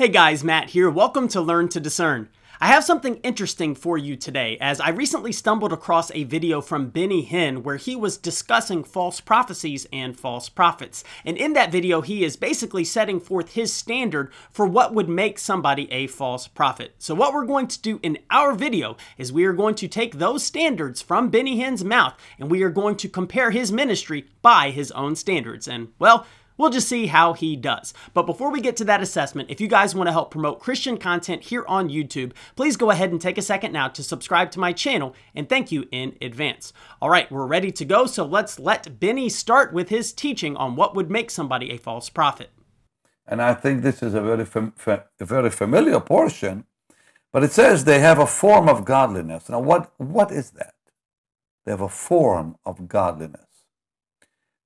Hey guys, Matt here. Welcome to Learn to Discern. I have something interesting for you today, as I recently stumbled across a video from Benny Hinn where he was discussing false prophecies and false prophets. And in that video, he is basically setting forth his standard for what would make somebody a false prophet. So what we're going to do in our video is we are going to take those standards from Benny Hinn's mouth and we are going to compare his ministry by his own standards. And well, We'll just see how he does. But before we get to that assessment, if you guys want to help promote Christian content here on YouTube, please go ahead and take a second now to subscribe to my channel, and thank you in advance. All right, we're ready to go, so let's let Benny start with his teaching on what would make somebody a false prophet. And I think this is a very, fam- fa- a very familiar portion, but it says they have a form of godliness. Now, what, what is that? They have a form of godliness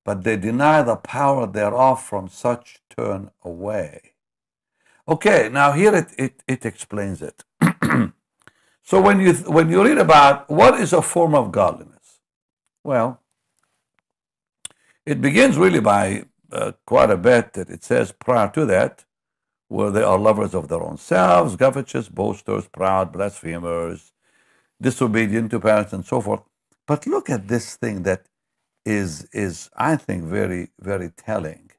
but they deny the power thereof from such turn away. Okay, now here it, it, it explains it. so when you, when you read about what is a form of godliness, well, it begins really by uh, quite a bit that it says prior to that, where they are lovers of their own selves, covetous, boasters, proud, blasphemers, disobedient to parents, and so forth. But look at this thing that is, is I think, very, very telling.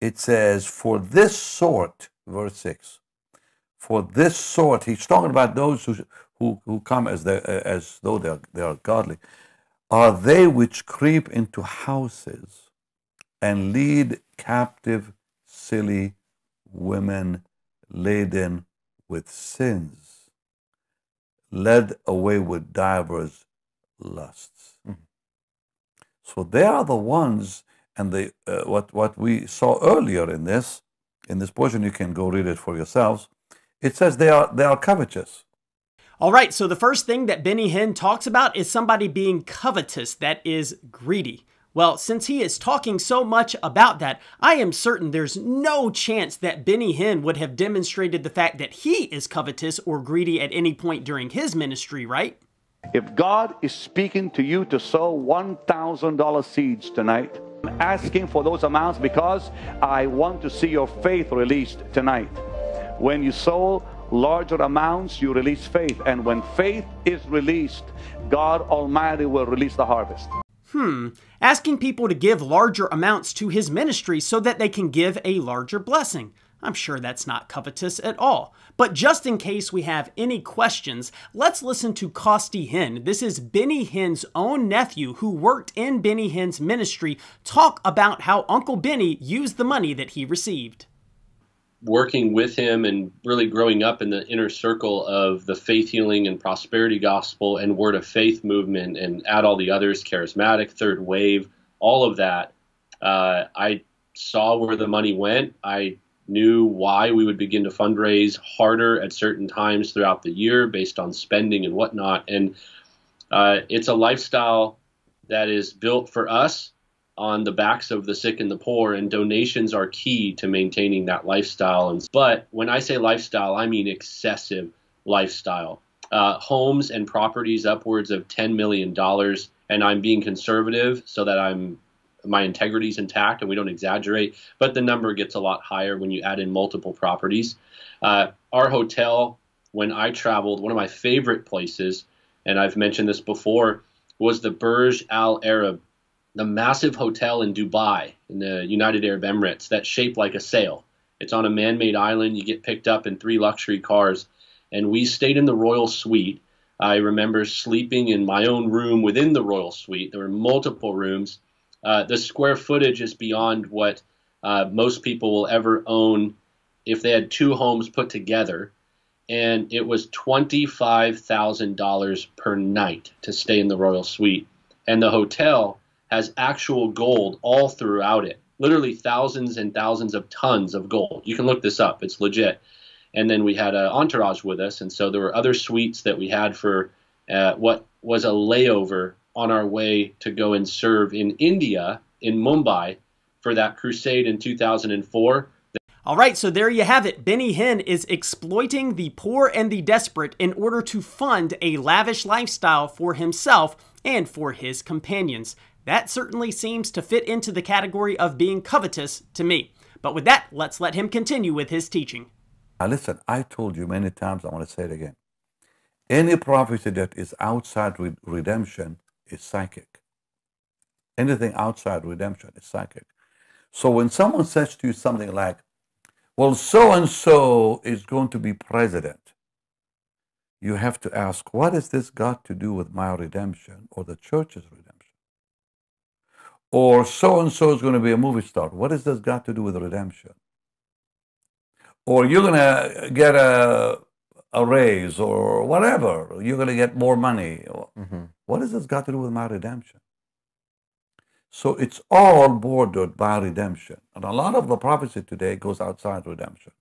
It says, For this sort, verse 6, for this sort, he's talking about those who, who, who come as, they, as though they are, they are godly, are they which creep into houses and lead captive, silly women laden with sins, led away with divers lusts. So they are the ones, and the uh, what what we saw earlier in this in this portion. You can go read it for yourselves. It says they are they are covetous. All right, so the first thing that Benny Hinn talks about is somebody being covetous, that is greedy. Well, since he is talking so much about that, I am certain there's no chance that Benny Hinn would have demonstrated the fact that he is covetous or greedy at any point during his ministry, right? If God is speaking to you to sow $1,000 seeds tonight, I'm asking for those amounts because I want to see your faith released tonight. When you sow larger amounts, you release faith. And when faith is released, God Almighty will release the harvest. Hmm, asking people to give larger amounts to his ministry so that they can give a larger blessing. I'm sure that's not covetous at all. But just in case we have any questions, let's listen to Costi Hinn. This is Benny Hinn's own nephew who worked in Benny Hinn's ministry talk about how Uncle Benny used the money that he received. Working with him and really growing up in the inner circle of the faith healing and prosperity gospel and word of faith movement and add all the others, charismatic, third wave, all of that, uh, I saw where the money went. I knew why we would begin to fundraise harder at certain times throughout the year based on spending and whatnot. And uh, it's a lifestyle that is built for us on the backs of the sick and the poor, and donations are key to maintaining that lifestyle. And, but when I say lifestyle, I mean excessive lifestyle. Uh, homes and properties upwards of $10 million, and I'm being conservative so that I'm my integrity is intact and we don't exaggerate, but the number gets a lot higher when you add in multiple properties. Uh, our hotel, when I traveled, one of my favorite places, and I've mentioned this before, was the Burj Al Arab, the massive hotel in Dubai, in the United Arab Emirates, that's shaped like a sail. It's on a man made island. You get picked up in three luxury cars. And we stayed in the royal suite. I remember sleeping in my own room within the royal suite. There were multiple rooms uh, the square footage is beyond what uh, most people will ever own if they had two homes put together. And it was $25,000 per night to stay in the Royal Suite. And the hotel has actual gold all throughout it literally thousands and thousands of tons of gold. You can look this up, it's legit. And then we had an entourage with us, and so there were other suites that we had for uh, what was a layover on our way to go and serve in India, in Mumbai, for that crusade in 2004. All right, so there you have it. Benny Hinn is exploiting the poor and the desperate in order to fund a lavish lifestyle for himself and for his companions. That certainly seems to fit into the category of being covetous to me. But with that, let's let him continue with his teaching. Now listen, I told you many times, I want to say it again. Any prophecy that is outside re- redemption is psychic. Anything outside redemption is psychic. So when someone says to you something like, well, so and so is going to be president, you have to ask, what has this got to do with my redemption or the church's redemption? Or so and so is going to be a movie star. What has this got to do with redemption? Or you're going to get a, a raise or whatever. You're going to get more money. Mm-hmm. What has this got to do with my redemption? So it's all bordered by redemption. And a lot of the prophecy today goes outside redemption.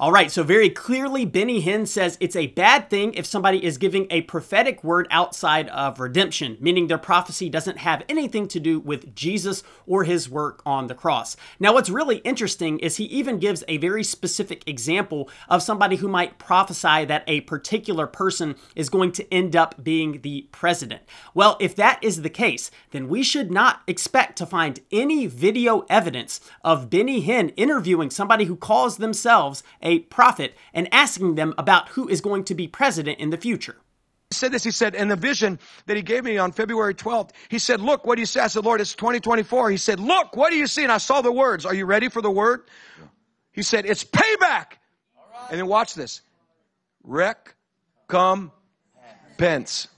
All right, so very clearly, Benny Hinn says it's a bad thing if somebody is giving a prophetic word outside of redemption, meaning their prophecy doesn't have anything to do with Jesus or his work on the cross. Now, what's really interesting is he even gives a very specific example of somebody who might prophesy that a particular person is going to end up being the president. Well, if that is the case, then we should not expect to find any video evidence of Benny Hinn interviewing somebody who calls themselves a prophet and asking them about who is going to be president in the future. He said this, he said, in the vision that he gave me on February 12th, he said, look, what do you see? I said, Lord, it's 2024. He said, look, what do you see? And I saw the words. Are you ready for the word? He said, it's payback. And then watch this. Rec, come, pence.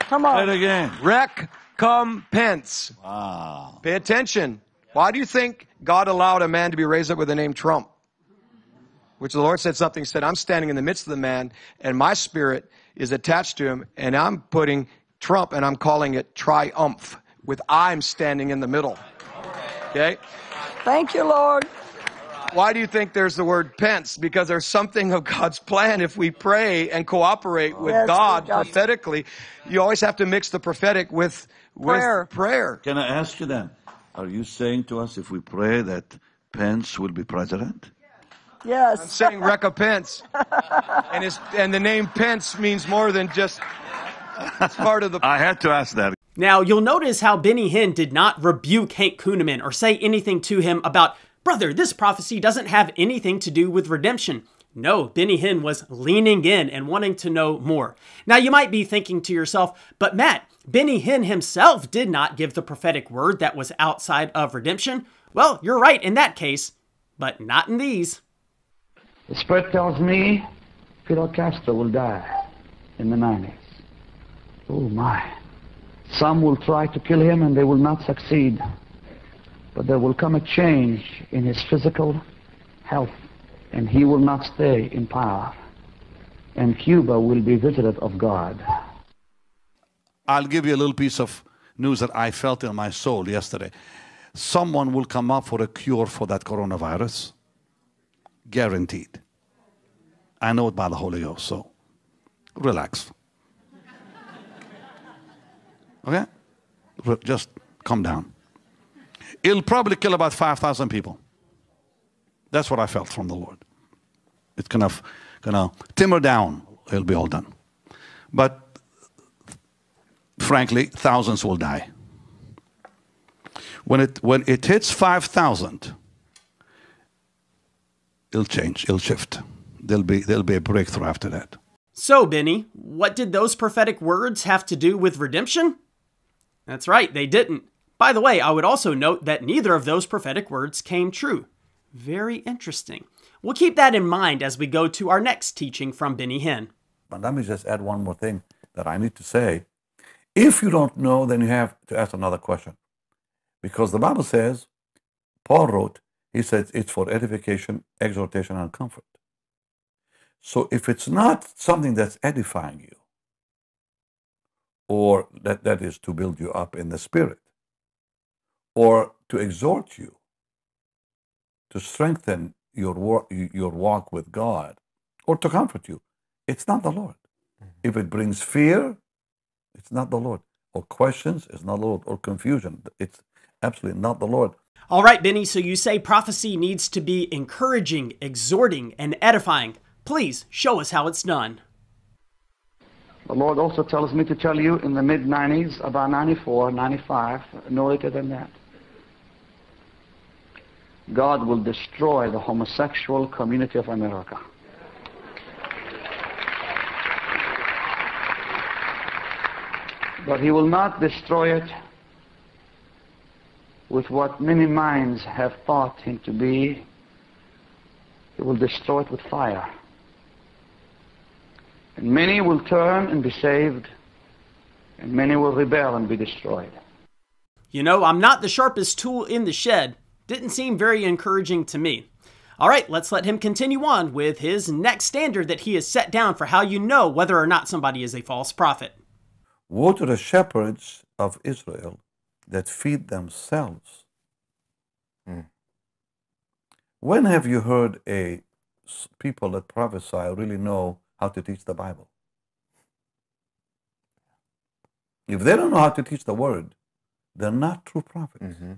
Come on. Say it again. Rec, come, pence. Wow. Pay attention. Why do you think God allowed a man to be raised up with the name Trump? Which the Lord said something, He said, I'm standing in the midst of the man, and my spirit is attached to him, and I'm putting Trump, and I'm calling it triumph, with I'm standing in the middle. Okay? Thank you, Lord. Why do you think there's the word Pence? Because there's something of God's plan if we pray and cooperate with Yes, God we prophetically. You always have to mix the prophetic with, with Prayer. prayer. Can I ask you then? Are you saying to us if we pray that Pence will be president? Yes. I'm saying recompense. and his and the name Pence means more than just it's part of the I had to ask that. Now, you'll notice how Benny Hinn did not rebuke Hank Kunneman or say anything to him about, brother, this prophecy doesn't have anything to do with redemption. No, Benny Hinn was leaning in and wanting to know more. Now, you might be thinking to yourself, but Matt, Benny Hinn himself did not give the prophetic word that was outside of redemption. Well, you're right in that case, but not in these. The Spirit tells me Fidel Castro will die in the 90s. Oh my. Some will try to kill him and they will not succeed. But there will come a change in his physical health and he will not stay in power. And Cuba will be visited of God. I'll give you a little piece of news that I felt in my soul yesterday. Someone will come up for a cure for that coronavirus. Guaranteed. I know it by the Holy Ghost, so relax. Okay? Just calm down. It'll probably kill about 5,000 people. That's what I felt from the Lord. It's gonna, gonna timber down. It'll be all done. But frankly, thousands will die. When it, when it hits 5,000, it'll change, it'll shift. There'll be, there'll be a breakthrough after that. So, Benny, what did those prophetic words have to do with redemption? That's right, they didn't. By the way, I would also note that neither of those prophetic words came true. Very interesting. We'll keep that in mind as we go to our next teaching from Benny Hinn. But let me just add one more thing that I need to say. If you don't know, then you have to ask another question. Because the Bible says, Paul wrote, he says it's for edification, exhortation, and comfort. So if it's not something that's edifying you, or that, that is to build you up in the spirit, or to exhort you, to strengthen your, wa- your walk with God, or to comfort you, it's not the Lord. Mm-hmm. If it brings fear, it's not the Lord. Or questions, it's not the Lord. Or confusion, it's absolutely not the Lord. All right, Benny, so you say prophecy needs to be encouraging, exhorting, and edifying. Please show us how it's done. The Lord also tells me to tell you in the mid 90s, about 94, 95, no later than that. God will destroy the homosexual community of America. But he will not destroy it with what many minds have thought him to be. He will destroy it with fire. And many will turn and be saved, and many will rebel and be destroyed. You know, I'm not the sharpest tool in the shed. Didn't seem very encouraging to me. All right, let's let him continue on with his next standard that he has set down for how you know whether or not somebody is a false prophet. Woe to the shepherds of Israel that feed themselves. Hmm. When have you heard a people that prophesy really know how to teach the Bible? If they don't know how to teach the word, they're not true prophets. Mm-hmm.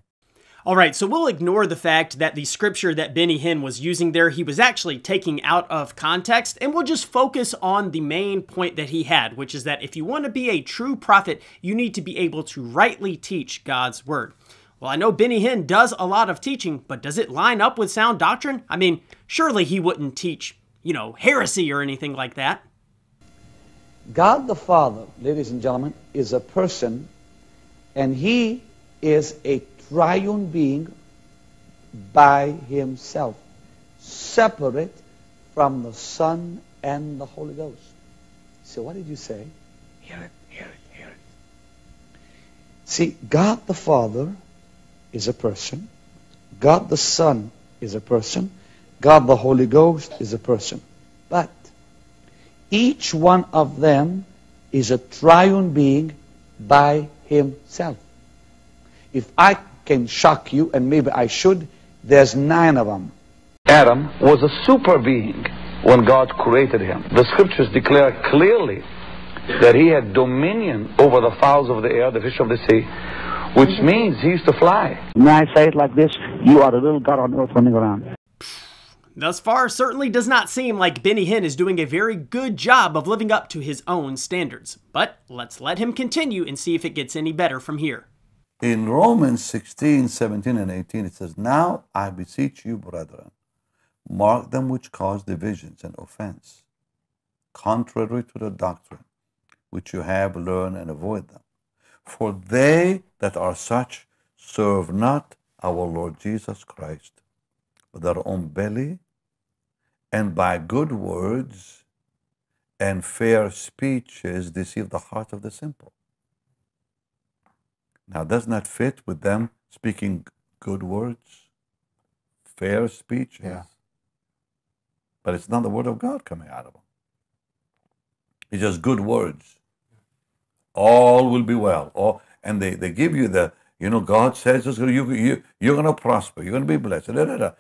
All right, so we'll ignore the fact that the scripture that Benny Hinn was using there, he was actually taking out of context, and we'll just focus on the main point that he had, which is that if you want to be a true prophet, you need to be able to rightly teach God's word. Well, I know Benny Hinn does a lot of teaching, but does it line up with sound doctrine? I mean, surely he wouldn't teach, you know, heresy or anything like that. God the Father, ladies and gentlemen, is a person, and He is a triune being by Himself, separate from the Son and the Holy Ghost. So, what did you say? Hear it, hear it, hear it. See, God the Father is a person, God the Son is a person, God the Holy Ghost is a person. But each one of them is a triune being by himself. If I can shock you, and maybe I should, there's nine of them. Adam was a super being when God created him. The scriptures declare clearly that he had dominion over the fowls of the air, the fish of the sea, which means he used to fly. May I say it like this? You are the little God on earth running around. Thus far, certainly does not seem like Benny Hinn is doing a very good job of living up to his own standards. But let's let him continue and see if it gets any better from here. In Romans 16, 17, and 18, it says, Now I beseech you, brethren, mark them which cause divisions and offense, contrary to the doctrine which you have learned, and avoid them. For they that are such serve not our Lord Jesus Christ, but their own belly, and by good words and fair speeches deceive the heart of the simple. Now, doesn't that fit with them speaking good words, fair speeches? Yeah. But it's not the word of God coming out of them. It's just good words. All will be well. All, and they, they give you the, you know, God says you, you, you're going to prosper. You're going to be blessed. Da, da, da.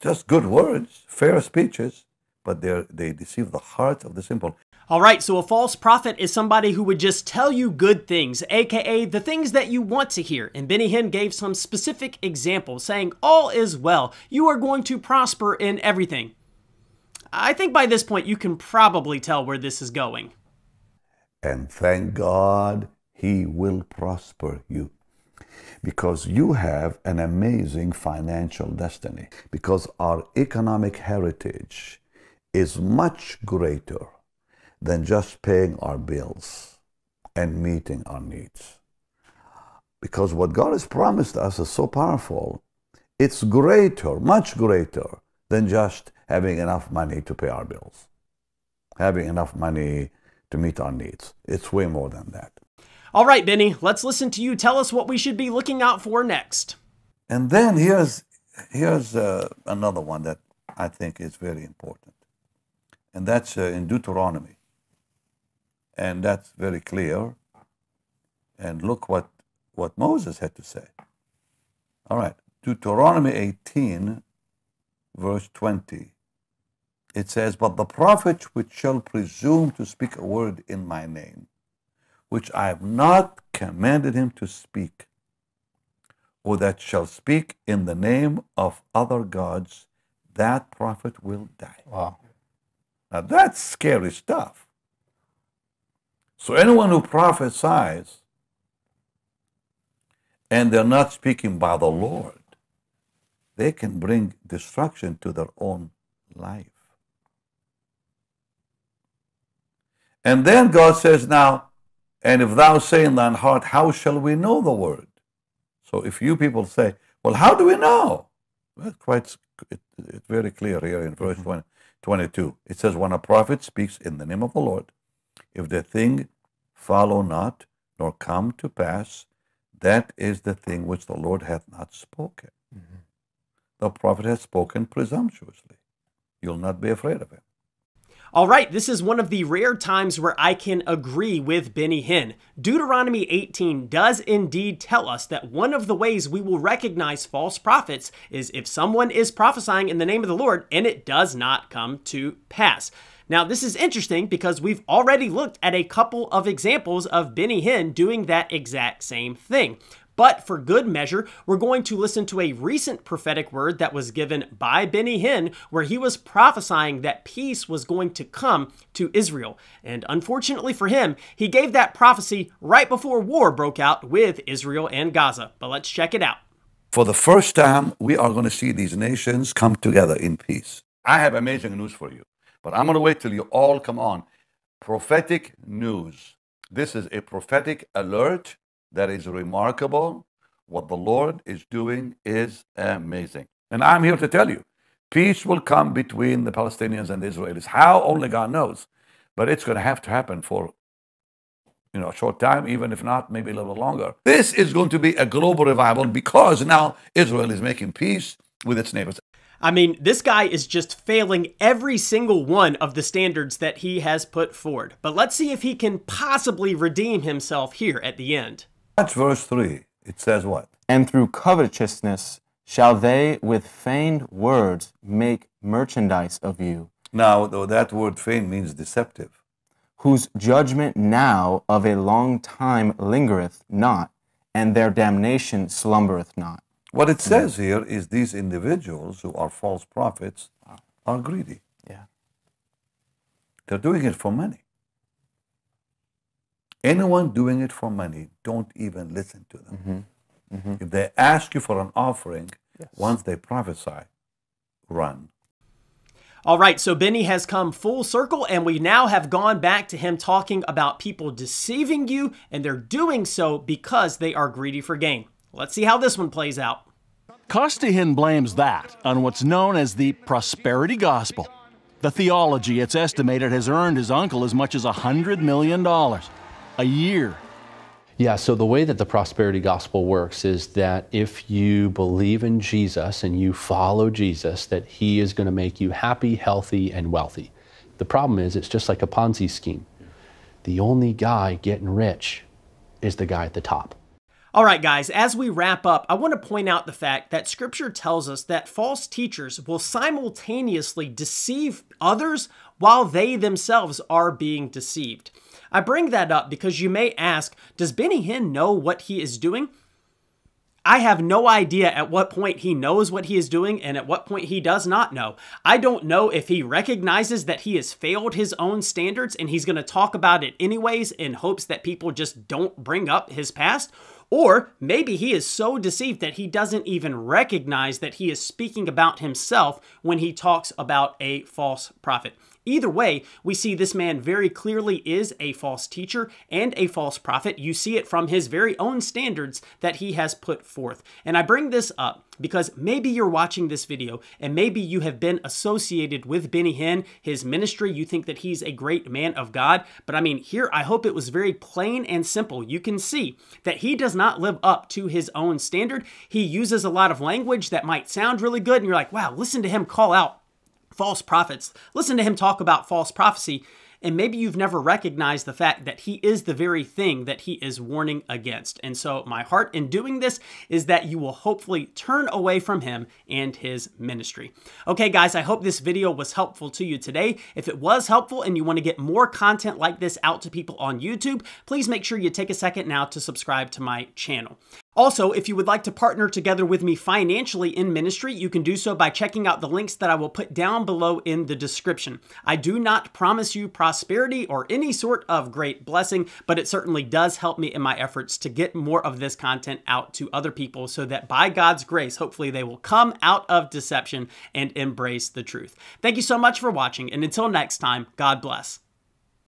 Just good words, fair speeches, but they they deceive the heart of the simple. All right, so a false prophet is somebody who would just tell you good things, aka the things that you want to hear. And Benny Hinn gave some specific examples saying, All is well, you are going to prosper in everything. I think by this point you can probably tell where this is going. And thank God He will prosper you. Because you have an amazing financial destiny. Because our economic heritage is much greater than just paying our bills and meeting our needs. Because what God has promised us is so powerful, it's greater, much greater than just having enough money to pay our bills, having enough money to meet our needs. It's way more than that. All right, Benny, let's listen to you tell us what we should be looking out for next. And then here's here's uh, another one that I think is very important, and that's uh, in Deuteronomy, and that's very clear. And look what what Moses had to say. All right, Deuteronomy 18, verse 20. It says, "But the prophet which shall presume to speak a word in my name, which I have not commanded him to speak." or that shall speak in the name of other gods, that prophet will die. Wow. Now that's scary stuff. So anyone who prophesies and they're not speaking by the Lord, they can bring destruction to their own life. And then God says, Now, and if thou say in thine heart, How shall we know the word? So if you people say, Well, how do we know? Well, quite it, it's very clear here in verse mm-hmm. 20, 22. It says, When a prophet speaks in the name of the Lord, if the thing follow not, nor come to pass, that is the thing which the Lord hath not spoken. Mm-hmm. The prophet has spoken presumptuously. You'll not be afraid of him. All right, this is one of the rare times where I can agree with Benny Hinn. Deuteronomy 18 does indeed tell us that one of the ways we will recognize false prophets is if someone is prophesying in the name of the Lord and it does not come to pass. Now, this is interesting because we've already looked at a couple of examples of Benny Hinn doing that exact same thing. But for good measure, we're going to listen to a recent prophetic word that was given by Benny Hinn, where he was prophesying that peace was going to come to Israel. And unfortunately for him, he gave that prophecy right before war broke out with Israel and Gaza. But let's check it out. For the first time, we are going to see these nations come together in peace. I have amazing news for you, but I'm going to wait till you all come on. Prophetic news. This is a prophetic alert that is remarkable. What the Lord is doing is amazing. And I'm here to tell you peace will come between the Palestinians and the Israelis. How? Only God knows. But it's going to have to happen for you know, a short time, even if not, maybe a little longer. This is going to be a global revival because now Israel is making peace with its neighbors. I mean, this guy is just failing every single one of the standards that he has put forward. But let's see if he can possibly redeem himself here at the end. That's verse 3. It says what? And through covetousness shall they with feigned words make merchandise of you, Now, though that word feign means deceptive. whose judgment now of a long time lingereth not, and their damnation slumbereth not. What it says here is these individuals who are false prophets ah. are greedy. Yeah. They're doing it for money. Anyone doing it for money, don't even listen to them. Mm-hmm. Mm-hmm. If they ask you for an offering, once they prophesy, run. All right, so Benny has come full circle, and we now have gone back to him talking about people deceiving you, and they're doing so because they are greedy for gain. Let's see how this one plays out. Costi Hinn blames that on what's known as the prosperity gospel. The theology, it's estimated, has earned his uncle as much as $100 million a year. Yeah, so the way that the prosperity gospel works is that if you believe in Jesus and you follow Jesus, that he is going to make you happy, healthy, and wealthy. The problem is, it's just like a Ponzi scheme. The only guy getting rich is the guy at the top. All right, guys, as we wrap up, I want to point out the fact that scripture tells us that false teachers will simultaneously deceive others while they themselves are being deceived. I bring that up because you may ask, does Benny Hinn know what he is doing? I have no idea at what point he knows what he is doing and at what point he does not know. I don't know if he recognizes that he has failed his own standards and he's going to talk about it anyways in hopes that people just don't bring up his past. Or maybe he is so deceived that he doesn't even recognize that he is speaking about himself when he talks about a false prophet. Either way, we see this man very clearly is a false teacher and a false prophet. You see it from his very own standards that he has put forth. And I bring this up because maybe you're watching this video and maybe you have been associated with Benny Hinn, his ministry. You think that he's a great man of God. But I mean, here I hope it was very plain and simple. You can see that he does not live up to his own standard. He uses a lot of language that might sound really good, and you're like, wow, listen to him call out false prophets. Listen to him talk about false prophecy, and maybe you've never recognized the fact that he is the very thing that he is warning against. And so, my heart in doing this is that you will hopefully turn away from him and his ministry. Okay, guys, I hope this video was helpful to you today. If it was helpful and you want to get more content like this out to people on YouTube, please make sure you take a second now to subscribe to my channel. Also, if you would like to partner together with me financially in ministry, you can do so by checking out the links that I will put down below in the description. I do not promise you prosperity or any sort of great blessing, but it certainly does help me in my efforts to get more of this content out to other people so that by God's grace, hopefully they will come out of deception and embrace the truth. Thank you so much for watching, and until next time, God bless.